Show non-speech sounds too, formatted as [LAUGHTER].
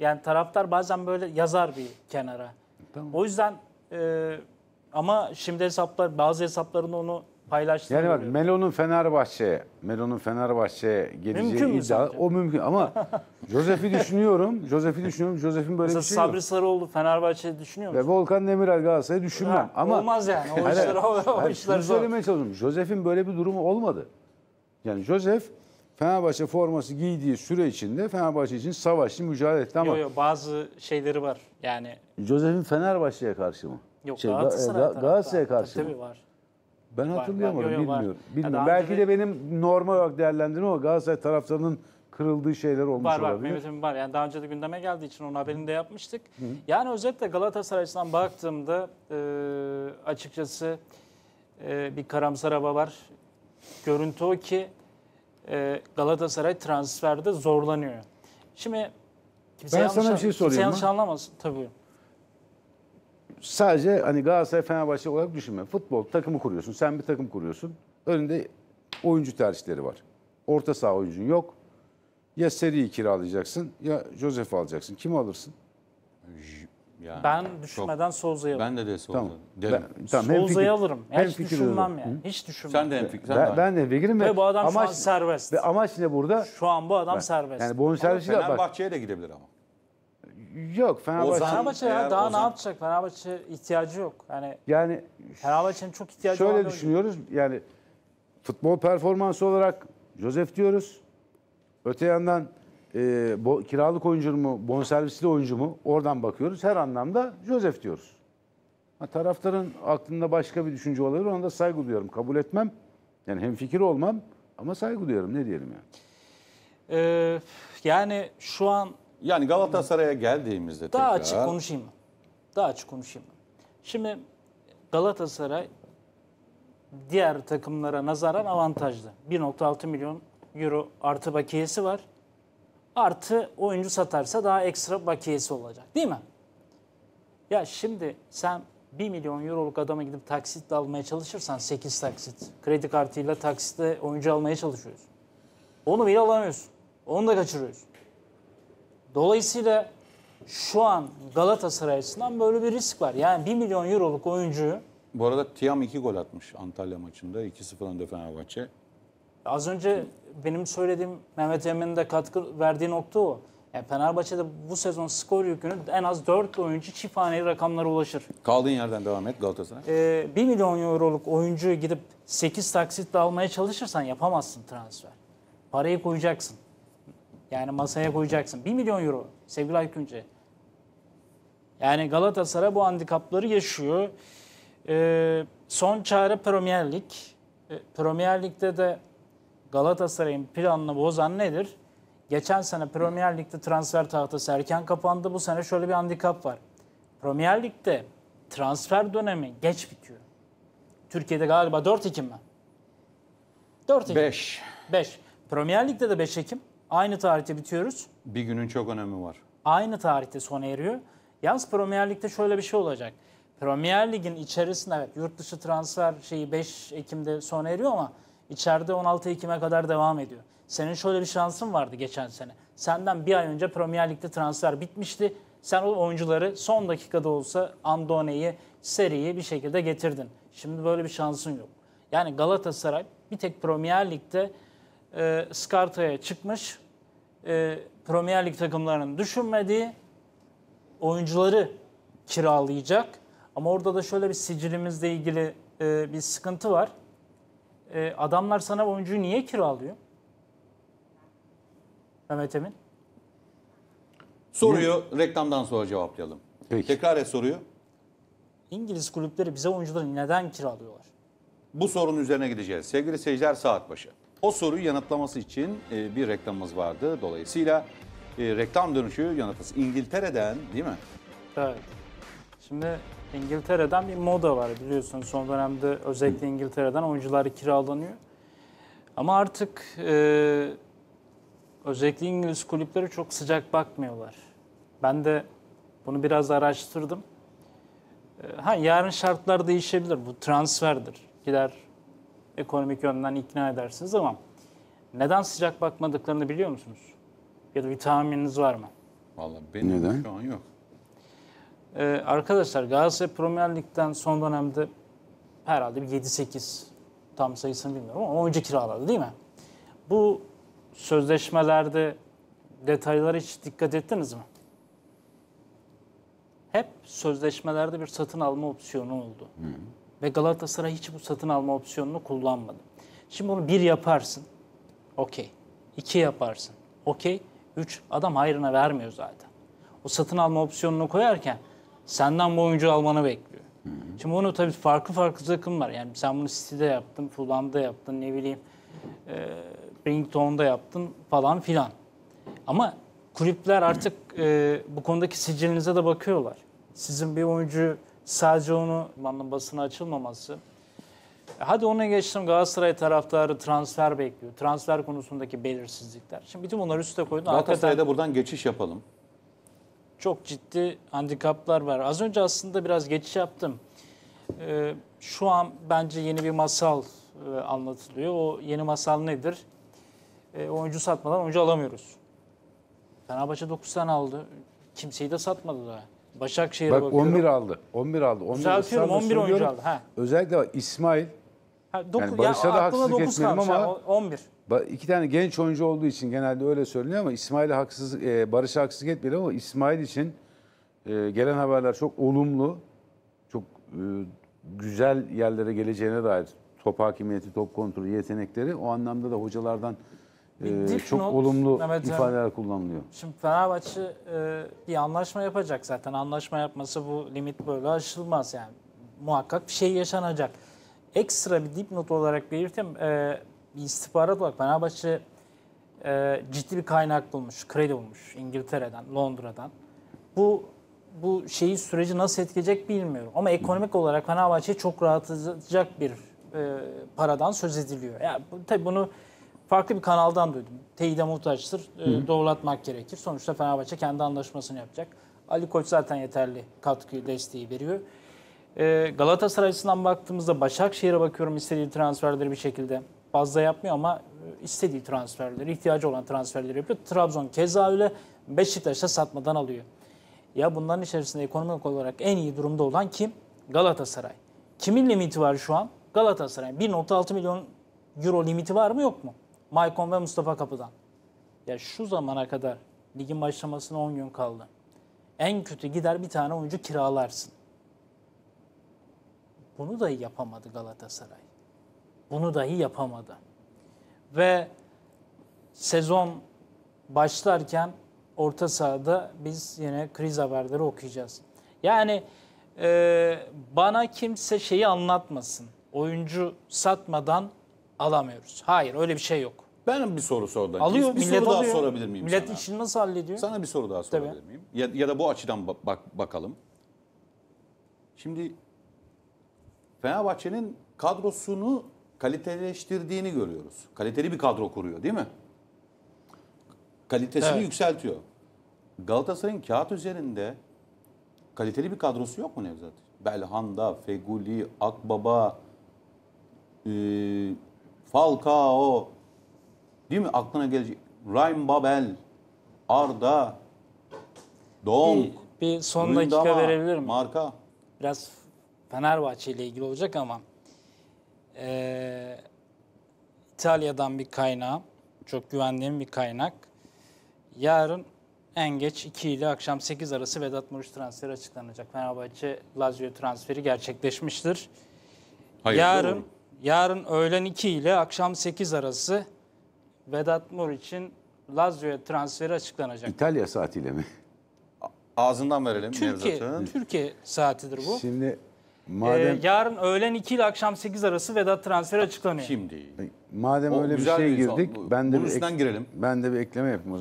Yani taraftar bazen böyle yazar bir kenara. Tamam. O yüzden e, ama şimdi hesaplar bazı hesaplarında onu paylaştığını Yani bak görüyorum. Melo'nun Fenerbahçe'ye, Melo'nun Fenerbahçe'ye geleceği Mümkün mü iddia sence? o mümkün ama [LAUGHS] Josef'i düşünüyorum. Josef'i düşünüyorum. Josef'in böyle Mesela bir şey Sabri yok. Sarıoğlu Fenerbahçe'yi düşünüyor Ve musun? Volkan Demirel Galatasaray'ı düşünmem Ha, ama olmaz yani. O Hayır, işler, o, o hayır, işler şunu zor. söylemeye çalışıyorum. Josef'in böyle bir durumu olmadı. Yani Josef Fenerbahçe forması giydiği süre içinde Fenerbahçe için savaşçı, mücadele etti ama Yok yok bazı şeyleri var. Yani Josef'in Fenerbahçe'ye karşı mı? yok Şey, Ga- Galatasaray Ga- taraftarı. Galatasaray'a karşı Tabii, mı? Tabii var. Ben var. hatırlayamadım, yok, var. bilmiyorum. Ya bilmiyorum. daha Belki de benim normal olarak değerlendirmem ama Galatasaray taraftarının kırıldığı şeyler olmuş Var var olabilir. Mehmet'in var. Yani daha önce de gündeme geldiği için onun haberini de yapmıştık. Yani özetle Galatasaray açısından baktığımda e, açıkçası e, bir karamsar hava var. Görüntü o ki e, Galatasaray transferde zorlanıyor. Şimdi kimse Ben yanlış, sana bir şey sorayım yanlış anlamasın. Tabii. Sadece hani Galatasaray Fenerbahçe olarak düşünme. Futbol takımı kuruyorsun. Sen bir takım kuruyorsun. Önünde oyuncu tercihleri var. Orta saha oyuncun yok. Ya Seri'yi kiralayacaksın ya Josef alacaksın. Kimi alırsın? Yani Ben düşünmeden Souza'yı alırım. Ben de de Tamam. Derim. Ben, tamam, hem Souza'yı alırım. Ya hem hiç fikir düşünmem olurum. yani. Hiç düşünmem. Sen de en fikir. De Ben, ben de fikirim ve bu adam şu an amaç, serbest. ve amaç ne burada? Şu an bu adam serbest. Yani bonservisi bak. Fenerbahçe'ye de gidebilir ama. Yok Fenerbahçe. Ozan- Fenerbahçe ya Eğer daha Ozan- ne yapacak? Fenerbahçe ihtiyacı yok. Yani Yani Fenerbahçe'nin çok ihtiyacı olan şöyle bir oyuncu. düşünüyoruz. Yani futbol performansı olarak Josef diyoruz. Öte yandan e, bo- kiralık oyuncu mu, bonservisli oyuncu mu? Oradan bakıyoruz. Her anlamda Josef diyoruz. Ha, taraftarın aklında başka bir düşünce olabilir. Ona da saygı duyuyorum. Kabul etmem. Yani hem fikir olmam ama saygı duyuyorum. Ne diyelim yani. Ee, yani şu an Yani Galatasaray'a geldiğimizde daha tekrar, açık konuşayım mı? Daha açık konuşayım mı? Şimdi Galatasaray diğer takımlara nazaran avantajlı. 1.6 milyon euro artı bakiyesi var. Artı oyuncu satarsa daha ekstra bakiyesi olacak. Değil mi? Ya şimdi sen 1 milyon euroluk adama gidip taksitle almaya çalışırsan 8 taksit. Kredi kartıyla taksitle oyuncu almaya çalışıyoruz. Onu bile alamıyorsun. Onu da kaçırıyorsun. Dolayısıyla şu an Galatasaray açısından böyle bir risk var. Yani 1 milyon euroluk oyuncuyu Bu arada Tiam 2 gol atmış Antalya maçında. 2-0 önde Fenerbahçe. Az önce benim söylediğim Mehmet Emin'in de katkı verdiği nokta o. Yani Fenerbahçe'de bu sezon skor yükünü en az 4 oyuncu çift haneli rakamlara ulaşır. Kaldığın yerden devam et Galatasaray. Ee, 1 milyon euroluk oyuncuyu gidip 8 taksitle almaya çalışırsan yapamazsın transfer. Parayı koyacaksın. Yani masaya koyacaksın. 1 milyon euro sevgili Aykünce. Yani Galatasaray bu handikapları yaşıyor. Ee, son çare Premier Lig. Ee, Premier Lig'de de Galatasaray'ın planını bozan nedir? Geçen sene Premier Lig'de transfer tahtası erken kapandı. Bu sene şöyle bir handikap var. Premier Lig'de transfer dönemi geç bitiyor. Türkiye'de galiba 4 Ekim mi? 4 Ekim. 5. 5. Premier Lig'de de 5 Ekim. Aynı tarihte bitiyoruz. Bir günün çok önemi var. Aynı tarihte sona eriyor. Yalnız Premier Lig'de şöyle bir şey olacak. Premier Lig'in içerisinde evet yurt dışı transfer şeyi 5 Ekim'de sona eriyor ama içeride 16 Ekim'e kadar devam ediyor. Senin şöyle bir şansın vardı geçen sene. Senden bir ay önce Premier Lig'de transfer bitmişti. Sen o oyuncuları son dakikada olsa Andone'yi, Seri'yi bir şekilde getirdin. Şimdi böyle bir şansın yok. Yani Galatasaray bir tek Premier Lig'de e, Skarta'ya çıkmış. E, Premier Lig takımlarının düşünmediği oyuncuları kiralayacak. Ama orada da şöyle bir sicilimizle ilgili e, bir sıkıntı var. E, adamlar sana oyuncuyu niye kiralıyor? Mehmet Emin. Soruyu reklamdan sonra cevaplayalım. Peki. Tekrar et soruyu. İngiliz kulüpleri bize oyuncuları neden kiralıyorlar? Bu sorunun üzerine gideceğiz. Sevgili seyirciler saat başı. O soruyu yanıtlaması için e, bir reklamımız vardı. Dolayısıyla e, reklam dönüşü yanıtası. İngiltere'den değil mi? Evet. Şimdi İngiltere'den bir moda var biliyorsun. Son dönemde özellikle İngiltere'den oyuncular kiralanıyor. Ama artık e, özellikle İngiliz kulüpleri çok sıcak bakmıyorlar. Ben de bunu biraz araştırdım. E, ha yarın şartlar değişebilir. Bu transferdir. Gider ekonomik yönden ikna edersiniz ama neden sıcak bakmadıklarını biliyor musunuz? Ya da bir tahmininiz var mı? Vallahi benim Neden? şu an yok. Ee, arkadaşlar Galatasaray Premier Lig'den son dönemde herhalde bir 7-8 tam sayısını bilmiyorum ama oyuncu kiraladı değil mi? Bu sözleşmelerde detaylara hiç dikkat ettiniz mi? Hep sözleşmelerde bir satın alma opsiyonu oldu. Ve Galatasaray hiç bu satın alma opsiyonunu kullanmadı. Şimdi bunu bir yaparsın, okey. İki yaparsın, okey. Üç, adam hayrına vermiyor zaten. O satın alma opsiyonunu koyarken senden bu oyuncu almanı bekliyor. Şimdi bunu tabii farklı farklı takımlar. Yani sen bunu City'de yaptın, Fulham'da yaptın, ne bileyim e, Brington'da yaptın falan filan. Ama kulüpler artık e, bu konudaki sicilinize de bakıyorlar. Sizin bir oyuncu sadece onu basına açılmaması. E, Hadi ona geçtim Galatasaray taraftarı transfer bekliyor. Transfer konusundaki belirsizlikler. Şimdi bütün bunları üste koydun. Hakikaten Galatasaray'da buradan geçiş yapalım. Çok ciddi handikaplar var. Az önce aslında biraz geçiş yaptım. Ee, şu an bence yeni bir masal e, anlatılıyor. O yeni masal nedir? E, oyuncu satmadan oyuncu alamıyoruz. Fenerbahçe 9 tane aldı. Kimseyi de satmadı daha. Başakşehir'e Bak bakıyorum. 11 aldı. 11 aldı. 11 Düzeltiyorum, ısrarla 11 oyuncu aldı. Ha. Özellikle bak İsmail Ha, doku- Yani Barış'a da aklımda haksızlık kalmış ama- ha, o- 11. İki tane genç oyuncu olduğu için genelde öyle söyleniyor ama İsmail'e haksız, e, Barış'a haksızlık etmeyelim ama İsmail için e, gelen haberler çok olumlu, çok e, güzel yerlere geleceğine dair top hakimiyeti, top kontrolü, yetenekleri o anlamda da hocalardan e, çok olumlu Mehmet ifadeler kullanılıyor. Şimdi Fenerbahçe e, bir anlaşma yapacak zaten. Anlaşma yapması bu limit böyle aşılmaz yani. Muhakkak bir şey yaşanacak. Ekstra bir dipnot olarak belirteyim. E, bir istihbarat olarak Fenerbahçe e, ciddi bir kaynak bulmuş, kredi bulmuş İngiltere'den, Londra'dan. Bu bu şeyi süreci nasıl etkileyecek bilmiyorum. Ama ekonomik olarak Fenerbahçe'yi çok rahatlatacak bir e, paradan söz ediliyor. Yani bu, tabii bunu farklı bir kanaldan duydum. Teyide muhtaçtır. E, doğrulatmak gerekir. Sonuçta Fenerbahçe kendi anlaşmasını yapacak. Ali Koç zaten yeterli katkıyı, desteği veriyor. E, Galatasaray açısından baktığımızda Başakşehir'e bakıyorum istediği transferleri bir şekilde fazla yapmıyor ama e, istediği transferleri, ihtiyacı olan transferleri yapıyor. Trabzon keza öyle Beşiktaş'a satmadan alıyor. Ya bunların içerisinde ekonomik olarak en iyi durumda olan kim? Galatasaray. Kimin limiti var şu an? Galatasaray. 1.6 milyon euro limiti var mı yok mu? Maicon ve Mustafa Kapı'dan. Ya şu zamana kadar ligin başlamasına 10 gün kaldı. En kötü gider bir tane oyuncu kiralarsın. Bunu dahi yapamadı Galatasaray. Bunu dahi yapamadı. Ve sezon başlarken orta sahada biz yine kriz haberleri okuyacağız. Yani e, bana kimse şeyi anlatmasın. Oyuncu satmadan alamıyoruz. Hayır öyle bir şey yok. Ben bir soru sordum. Alıyor, bir millet soru daha alıyor. sorabilir miyim Millet sana? işini nasıl hallediyor? Sana bir soru daha sorabilir Tabii. miyim? Ya, ya da bu açıdan bak, bak- bakalım. Şimdi Fenerbahçe'nin kadrosunu kaliteleştirdiğini görüyoruz. Kaliteli bir kadro kuruyor değil mi? Kalitesini Evet. yükseltiyor. Galatasaray'ın kağıt üzerinde kaliteli bir kadrosu yok mu Nevzat? Belhanda, Feguli, Akbaba, e, Falcao, değil mi? Aklına gelecek. Ryan Babel, Arda, Donk, Bir, bir son dakika Lundama, verebilir miyim? Marka. Biraz Fenerbahçe ile ilgili olacak ama İtalya'dan bir kaynağım, çok güvendiğim bir kaynak. Yarın en geç 2 ile akşam 8 arası Vedat Muriç transferi açıklanacak. Fenerbahçe Lazio transferi gerçekleşmiştir. Hayırlı yarın uğurlu. yarın öğlen 2 ile akşam 8 arası Vedat Muriç'in Lazio transferi açıklanacak. İtalya saatiyle mi? Ağzından verelim Türkiye. Türkiye saatidir bu. Şimdi Ee, madem yarın öğlen 2 ile akşam 8 arası Vedat transferi açıklanıyor. Şimdi. madem O öyle bir güzel şey girdik, Bu- ben de bunun bir ek- girelim. Ben de bir ekleme yapayım o zaman.